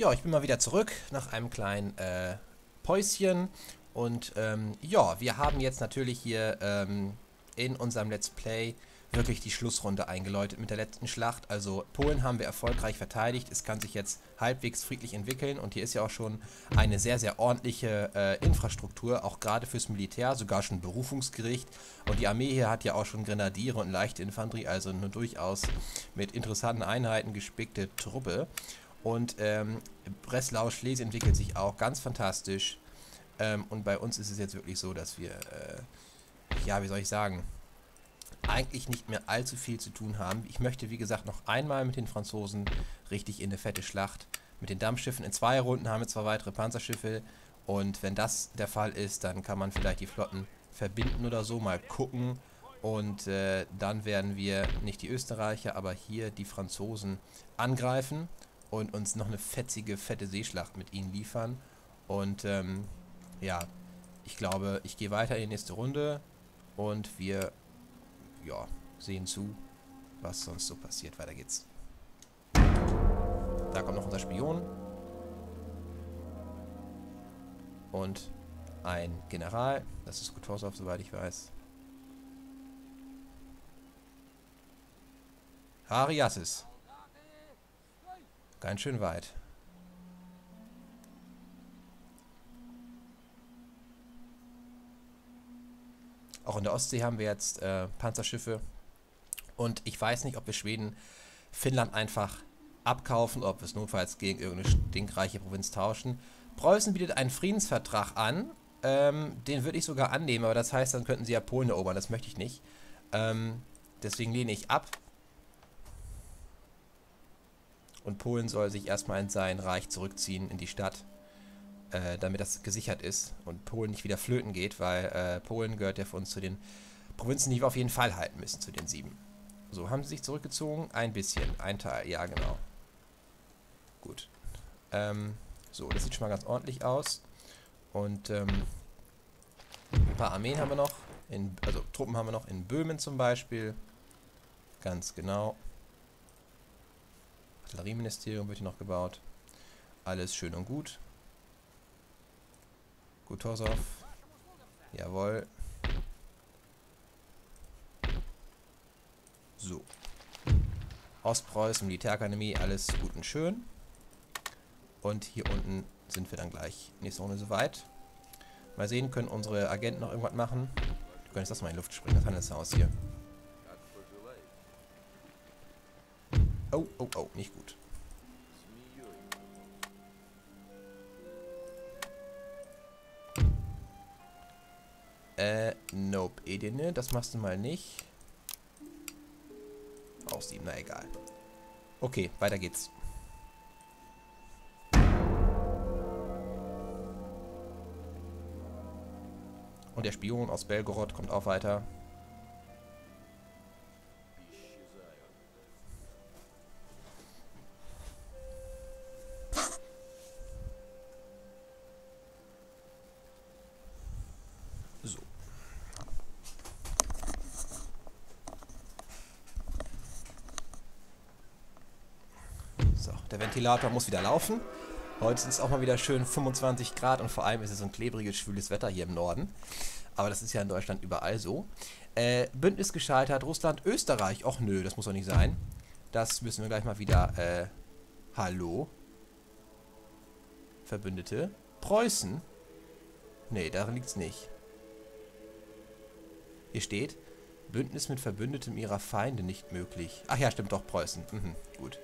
Ja, ich bin mal wieder zurück nach einem kleinen äh, Päuschen. Und ähm, ja, wir haben jetzt natürlich hier ähm, in unserem Let's Play wirklich die Schlussrunde eingeläutet mit der letzten Schlacht. Also Polen haben wir erfolgreich verteidigt. Es kann sich jetzt halbwegs friedlich entwickeln. Und hier ist ja auch schon eine sehr, sehr ordentliche äh, Infrastruktur, auch gerade fürs Militär, sogar schon Berufungsgericht. Und die Armee hier hat ja auch schon Grenadiere und leichte Infanterie, also eine durchaus mit interessanten Einheiten gespickte Truppe. Und ähm, Breslau-Schlesien entwickelt sich auch ganz fantastisch. Ähm, und bei uns ist es jetzt wirklich so, dass wir, äh, ja, wie soll ich sagen, eigentlich nicht mehr allzu viel zu tun haben. Ich möchte, wie gesagt, noch einmal mit den Franzosen richtig in eine fette Schlacht mit den Dampfschiffen. In zwei Runden haben wir zwei weitere Panzerschiffe. Und wenn das der Fall ist, dann kann man vielleicht die Flotten verbinden oder so, mal gucken. Und äh, dann werden wir nicht die Österreicher, aber hier die Franzosen angreifen und uns noch eine fetzige, fette Seeschlacht mit ihnen liefern. Und ähm, ja, ich glaube, ich gehe weiter in die nächste Runde und wir ja, sehen zu, was sonst so passiert. Weiter geht's. Da kommt noch unser Spion. Und ein General. Das ist Kutosov, soweit ich weiß. Hariassis. Ganz schön weit. Auch in der Ostsee haben wir jetzt äh, Panzerschiffe. Und ich weiß nicht, ob wir Schweden, Finnland einfach abkaufen, ob wir es notfalls gegen irgendeine stinkreiche Provinz tauschen. Preußen bietet einen Friedensvertrag an. Ähm, den würde ich sogar annehmen, aber das heißt, dann könnten sie ja Polen erobern. Das möchte ich nicht. Ähm, deswegen lehne ich ab. Und Polen soll sich erstmal in sein Reich zurückziehen, in die Stadt, äh, damit das gesichert ist und Polen nicht wieder flöten geht, weil äh, Polen gehört ja für uns zu den Provinzen, die wir auf jeden Fall halten müssen, zu den sieben. So, haben sie sich zurückgezogen? Ein bisschen, ein Teil, ja genau. Gut. Ähm, so, das sieht schon mal ganz ordentlich aus. Und ähm, ein paar Armeen haben wir noch, in, also Truppen haben wir noch in Böhmen zum Beispiel. Ganz genau. Artillerieministerium wird hier noch gebaut. Alles schön und gut. Gutosov. Jawohl. So. Ostpreußen, Militärakademie, alles gut und schön. Und hier unten sind wir dann gleich nächste Runde soweit. Mal sehen, können unsere Agenten noch irgendwas machen. Du könntest das mal in die Luft springen, das Handelshaus hier. Oh, oh, nicht gut. Äh, nope, Edine, das machst du mal nicht. Auch sieben, na egal. Okay, weiter geht's. Und der Spion aus Belgorod kommt auch weiter. Ventilator muss wieder laufen. Heute ist es auch mal wieder schön 25 Grad und vor allem ist es so ein klebriges, schwüles Wetter hier im Norden. Aber das ist ja in Deutschland überall so. Äh, Bündnis gescheitert, Russland, Österreich. Och nö, das muss doch nicht sein. Das müssen wir gleich mal wieder. Äh, hallo? Verbündete. Preußen? Nee, darin liegt's nicht. Hier steht, Bündnis mit Verbündetem ihrer Feinde nicht möglich. Ach ja, stimmt doch, Preußen. Mhm, gut.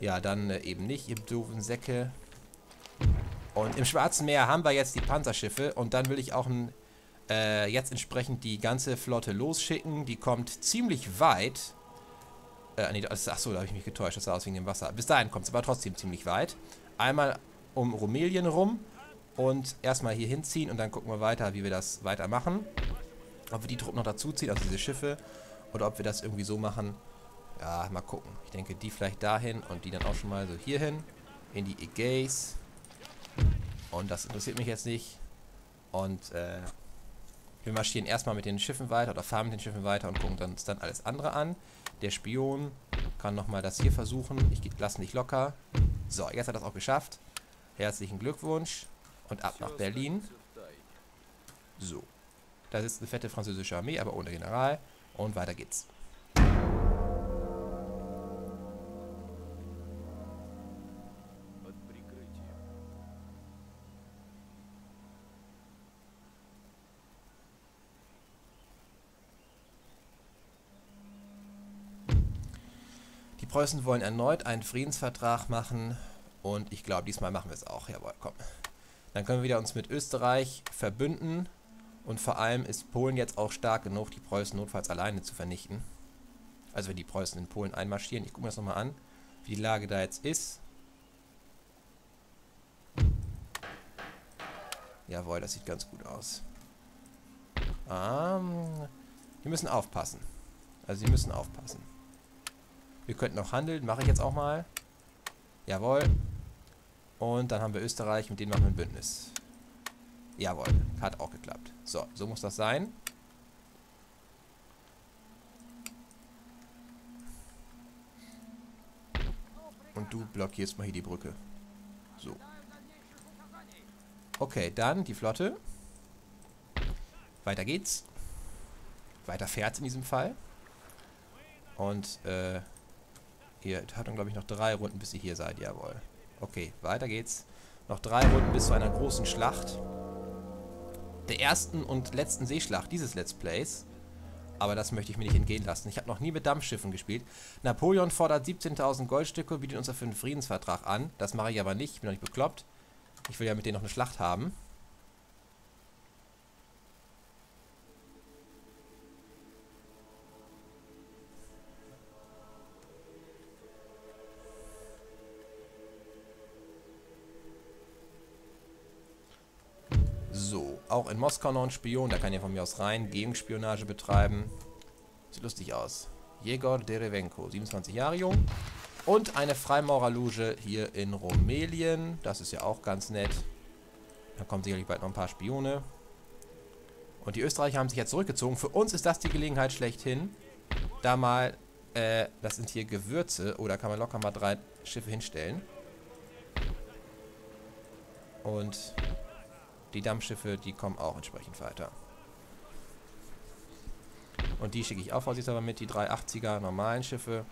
Ja, dann äh, eben nicht, ihr doofen Säcke. Und im Schwarzen Meer haben wir jetzt die Panzerschiffe und dann will ich auch ein, äh, jetzt entsprechend die ganze Flotte losschicken. Die kommt ziemlich weit. Äh, nee, das, achso, da habe ich mich getäuscht, das sah aus wegen dem Wasser. Bis dahin kommt es aber trotzdem ziemlich weit. Einmal um Rumelien rum und erstmal hier hinziehen und dann gucken wir weiter, wie wir das weitermachen. Ob wir die Truppen noch dazuziehen, also diese Schiffe, oder ob wir das irgendwie so machen, ja, mal gucken. Ich denke, die vielleicht dahin und die dann auch schon mal so hierhin. In die Ägäis. Und das interessiert mich jetzt nicht. Und äh, wir marschieren erstmal mit den Schiffen weiter oder fahren mit den Schiffen weiter und gucken uns dann alles andere an. Der Spion kann nochmal das hier versuchen. Ich lasse nicht locker. So, jetzt hat er es auch geschafft. Herzlichen Glückwunsch. Und ab nach Berlin. So. Da sitzt eine fette französische Armee, aber ohne General. Und weiter geht's. Die Preußen wollen erneut einen Friedensvertrag machen und ich glaube, diesmal machen wir es auch. Jawohl, komm. Dann können wir wieder uns mit Österreich verbünden und vor allem ist Polen jetzt auch stark genug, die Preußen notfalls alleine zu vernichten. Also wenn die Preußen in Polen einmarschieren. Ich gucke mir das nochmal an, wie die Lage da jetzt ist. Jawohl, das sieht ganz gut aus. Ähm, die müssen aufpassen. Also sie müssen aufpassen. Wir könnten auch handeln, mache ich jetzt auch mal. Jawohl. Und dann haben wir Österreich, mit denen machen wir ein Bündnis. Jawohl, hat auch geklappt. So, so muss das sein. Und du blockierst mal hier die Brücke. So. Okay, dann die Flotte. Weiter geht's. Weiter fährt's in diesem Fall. Und, äh, Ihr habt glaube ich, noch drei Runden, bis ihr hier seid. Jawohl. Okay, weiter geht's. Noch drei Runden bis zu einer großen Schlacht. Der ersten und letzten Seeschlacht dieses Let's Plays. Aber das möchte ich mir nicht entgehen lassen. Ich habe noch nie mit Dampfschiffen gespielt. Napoleon fordert 17.000 Goldstücke und bietet uns dafür einen Friedensvertrag an. Das mache ich aber nicht. Ich bin noch nicht bekloppt. Ich will ja mit denen noch eine Schlacht haben. Auch in Moskau noch ein Spion, der kann ja von mir aus rein Gegenspionage betreiben. Sieht lustig aus. Jegor Derevenko, 27 Jahre jung. Und eine Freimaurerloge hier in Rumelien. Das ist ja auch ganz nett. Da kommen sicherlich bald noch ein paar Spione. Und die Österreicher haben sich ja zurückgezogen. Für uns ist das die Gelegenheit schlechthin, da mal, äh, das sind hier Gewürze. Oh, da kann man locker mal drei Schiffe hinstellen. Und die Dampfschiffe, die kommen auch entsprechend weiter. Und die schicke ich auch vorsichtshalber mit, die 380er normalen Schiffe.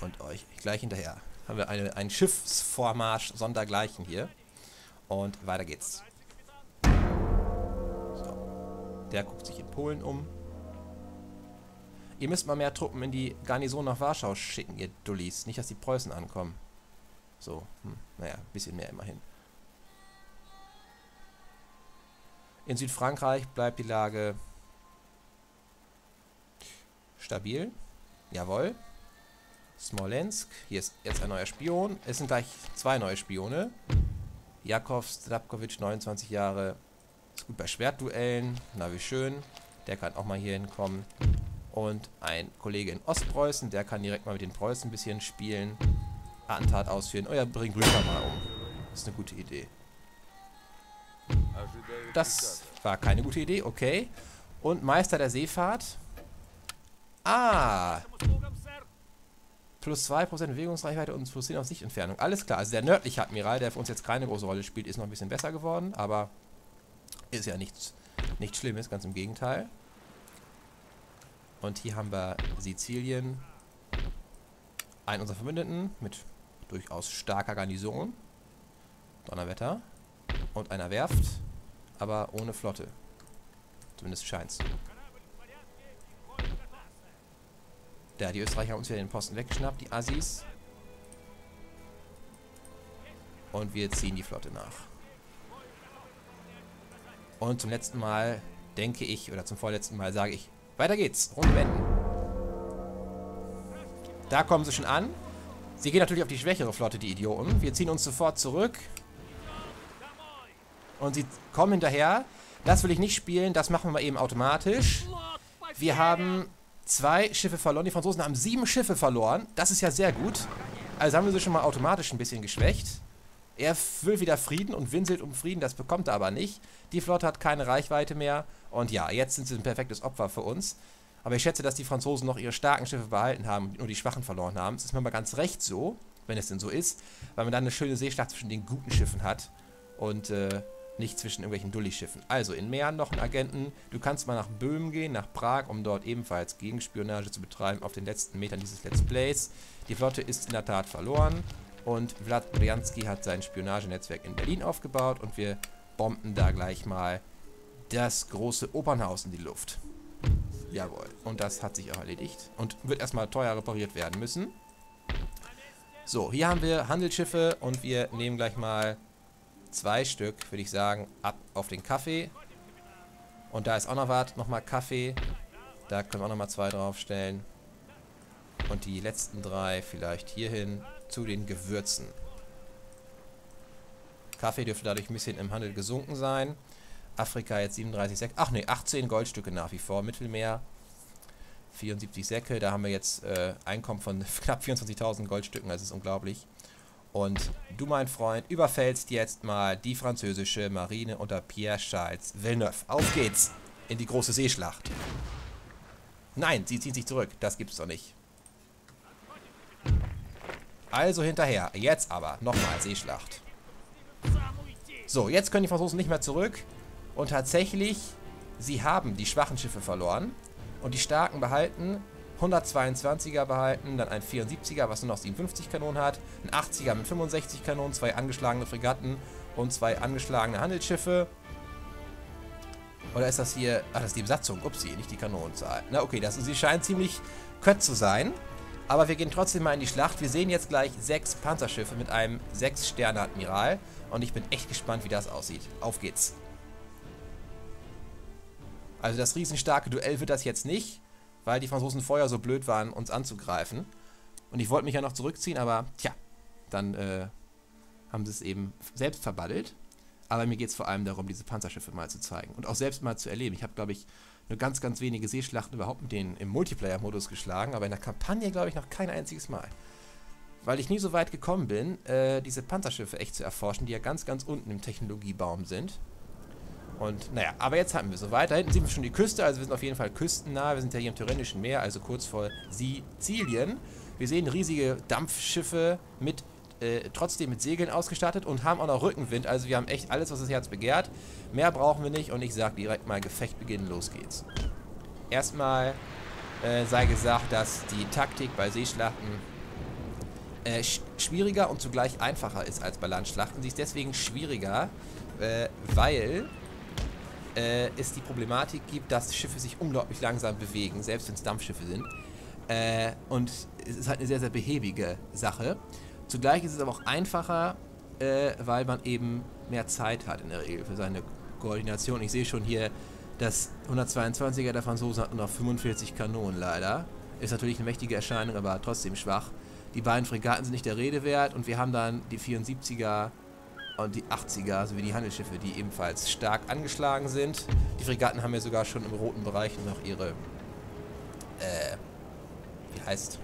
Und euch gleich hinterher. Haben wir eine, einen Schiffsvormarsch sondergleichen hier. Und weiter geht's. So. Der guckt sich in Polen um. Ihr müsst mal mehr Truppen in die Garnison nach Warschau schicken, ihr Dullis. Nicht, dass die Preußen ankommen. So, hm, naja, bisschen mehr immerhin. In Südfrankreich bleibt die Lage stabil. Jawohl. Smolensk. Hier ist jetzt ein neuer Spion. Es sind gleich zwei neue Spione. Jakov Strapkovic, 29 Jahre. Ist gut bei Schwertduellen. Na, wie schön. Der kann auch mal hier hinkommen. Und ein Kollege in Ostpreußen, der kann direkt mal mit den Preußen ein bisschen spielen. Attentat ausführen. Oh ja, bringt Blücher mal um. Ist eine gute Idee. Das war keine gute Idee, okay. Und Meister der Seefahrt. Ah. Plus 2% Bewegungsreichweite und plus 10 auf Sichtentfernung. Alles klar. Also der nördliche Admiral, der für uns jetzt keine große Rolle spielt, ist noch ein bisschen besser geworden. Aber ist ja nichts, nichts Schlimmes, ganz im Gegenteil. Und hier haben wir Sizilien. Einen unserer Verbündeten mit durchaus starker Garnison. Donnerwetter und einer Werft, aber ohne Flotte. Zumindest scheint's. Da, die Österreicher haben uns wieder den Posten weggeschnappt, die Assis. Und wir ziehen die Flotte nach. Und zum letzten Mal denke ich, oder zum vorletzten Mal sage ich, weiter geht's, Runde wenden. Da kommen sie schon an. Sie gehen natürlich auf die schwächere Flotte, die Idioten. Wir ziehen uns sofort zurück. Und sie kommen hinterher. Das will ich nicht spielen, das machen wir mal eben automatisch. Wir haben zwei Schiffe verloren. Die Franzosen haben sieben Schiffe verloren. Das ist ja sehr gut. Also haben wir sie schon mal automatisch ein bisschen geschwächt. Er will wieder Frieden und winselt um Frieden, das bekommt er aber nicht. Die Flotte hat keine Reichweite mehr. Und ja, jetzt sind sie ein perfektes Opfer für uns. Aber ich schätze, dass die Franzosen noch ihre starken Schiffe behalten haben und nur die schwachen verloren haben. Das ist mir mal ganz recht so. wenn es denn so ist, weil man dann eine schöne Seeschlacht zwischen den guten Schiffen hat und äh, nicht zwischen irgendwelchen Dulli-Schiffen. Also in Mähren noch einen Agenten. Du kannst mal nach Böhmen gehen, nach Prag, um dort ebenfalls Gegenspionage zu betreiben auf den letzten Metern dieses Let's Plays. Die Flotte ist in der Tat verloren und Vlad Brianski hat sein Spionagenetzwerk in Berlin aufgebaut und wir bomben da gleich mal das große Opernhaus in die Luft. Jawohl. Und das hat sich auch erledigt. Und wird erstmal teuer repariert werden müssen. So, hier haben wir Handelsschiffe und wir nehmen gleich mal zwei Stück, würde ich sagen, ab auf den Kaffee. Und da ist auch noch was, nochmal Kaffee. Da können wir auch nochmal zwei draufstellen. Und die letzten drei vielleicht hierhin zu den Gewürzen. Kaffee dürfte dadurch ein bisschen im Handel gesunken sein. Afrika jetzt 37 Säcke. Ach ne, 18 Goldstücke nach wie vor. Mittelmeer 74 Säcke. Da haben wir jetzt äh, Einkommen von knapp 24.000 Goldstücken. Das ist unglaublich. Und du, mein Freund, überfällst jetzt mal die französische Marine unter Pierre Charles Villeneuve. Auf geht's in die große Seeschlacht. Nein, sie ziehen sich zurück. Das gibt's doch nicht. Also hinterher. Jetzt aber. Nochmal Seeschlacht. So, jetzt können die Franzosen nicht mehr zurück. Und tatsächlich, sie haben die schwachen Schiffe verloren. Und die starken behalten. 122er behalten, dann ein 74er, was nur noch 57 Kanonen hat, ein 80er mit 65 Kanonen, zwei angeschlagene Fregatten und zwei angeschlagene Handelsschiffe. Oder ist das hier... Ach, das ist die Besatzung. Upsi, nicht die Kanonenzahl. Na okay, das, sie scheint ziemlich kött zu sein. Aber wir gehen trotzdem mal in die Schlacht. Wir sehen jetzt gleich sechs Panzerschiffe mit einem 6-Sterne-Admiral. Und ich bin echt gespannt, wie das aussieht. Auf geht's. Also das riesenstarke Duell wird das jetzt nicht, weil die Franzosen vorher so blöd waren, uns anzugreifen. Und ich wollte mich ja noch zurückziehen, aber tja, dann äh, haben sie es eben selbst verbaddelt. Aber mir geht es vor allem darum, diese Panzerschiffe mal zu zeigen und auch selbst mal zu erleben. Ich habe, glaube ich, nur ganz, ganz wenige Seeschlachten überhaupt mit denen im Multiplayer-Modus geschlagen, aber in der Kampagne, glaube ich, noch kein einziges Mal. Weil ich nie so weit gekommen bin, äh, diese Panzerschiffe echt zu erforschen, die ja ganz, ganz unten im Technologiebaum sind. Und naja, aber jetzt haben wir soweit. Da hinten sehen wir schon die Küste, also wir sind auf jeden Fall küstennah. Wir sind ja hier im Tyrrhenischen Meer, also kurz vor Sizilien. Wir sehen riesige Dampfschiffe mit äh, trotzdem mit Segeln ausgestattet und haben auch noch Rückenwind. Also wir haben echt alles, was das Herz begehrt. Mehr brauchen wir nicht und ich sage direkt mal, Gefecht beginnen, los geht's. Erstmal äh, sei gesagt, dass die Taktik bei Seeschlachten äh, sch schwieriger und zugleich einfacher ist als bei Landschlachten. Sie ist deswegen schwieriger, äh, weil äh, es die Problematik gibt, dass Schiffe sich unglaublich langsam bewegen, selbst wenn es Dampfschiffe sind. Äh, und es ist halt eine sehr, sehr behäbige Sache. Zugleich ist es aber auch einfacher, äh, weil man eben mehr Zeit hat in der Regel für seine Koordination. Ich sehe schon hier, das 122er der Franzosen hat nur noch 45 Kanonen leider. Ist natürlich eine mächtige Erscheinung, aber trotzdem schwach. Die beiden Fregatten sind nicht der Rede wert und wir haben dann die 74er und die 80er sowie die Handelsschiffe, die ebenfalls stark angeschlagen sind. Die Fregatten haben ja sogar schon im roten Bereich noch ihre, äh, wie heißt,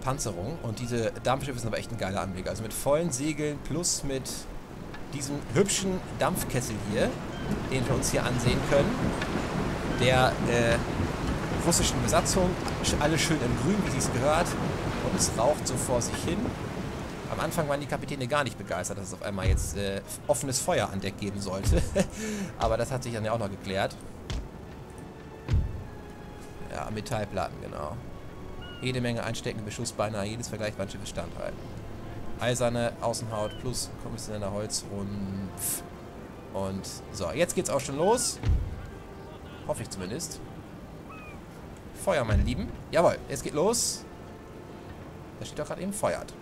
Panzerung. Und diese Dampfschiffe sind aber echt ein geiler Anblick. Also mit vollen Segeln plus mit diesem hübschen Dampfkessel hier, den wir uns hier ansehen können. Der äh, russischen Besatzung, alles schön in grün, wie es gehört. Und es raucht so vor sich hin. Am Anfang waren die Kapitäne gar nicht begeistert, dass es auf einmal jetzt äh, offenes Feuer an Deck geben sollte. Aber das hat sich dann ja auch noch geklärt. Ja, Metallplatten, genau. Jede Menge einsteckende Beschuss, beinahe jedes vergleichbare Schiff standhalten. Eiserne Außenhaut plus kommissioneller Holzrumpf. Und so, jetzt geht's auch schon los. Hoffe ich zumindest. Feuer, meine Lieben. Jawohl, es geht los. Da steht doch gerade eben feuert.